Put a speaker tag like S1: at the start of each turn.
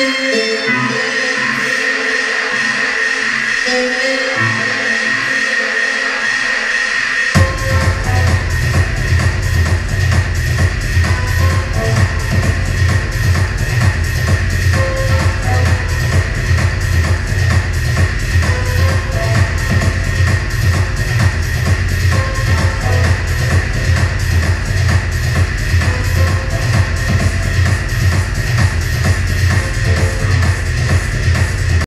S1: Música